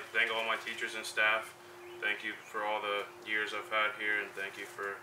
like to thank all my teachers and staff. Thank you for all the years I've had here, and thank you for